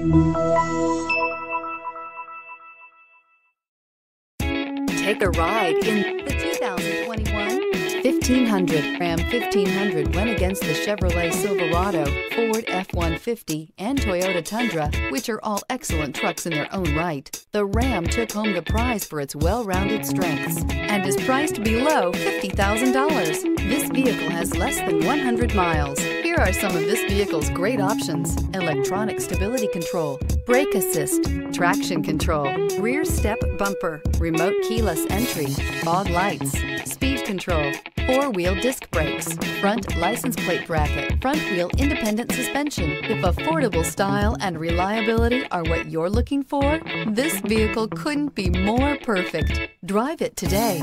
Take a ride in the 2021 1500. Ram 1500 went against the Chevrolet Silverado, Ford F-150, and Toyota Tundra, which are all excellent trucks in their own right. The Ram took home the prize for its well-rounded strengths and is priced below $50,000. This vehicle has less than 100 miles. Here are some of this vehicle's great options. Electronic stability control, brake assist, traction control, rear step bumper, remote keyless entry, fog lights, speed control, four-wheel disc brakes, front license plate bracket, front wheel independent suspension. If affordable style and reliability are what you're looking for, this vehicle couldn't be more perfect. Drive it today.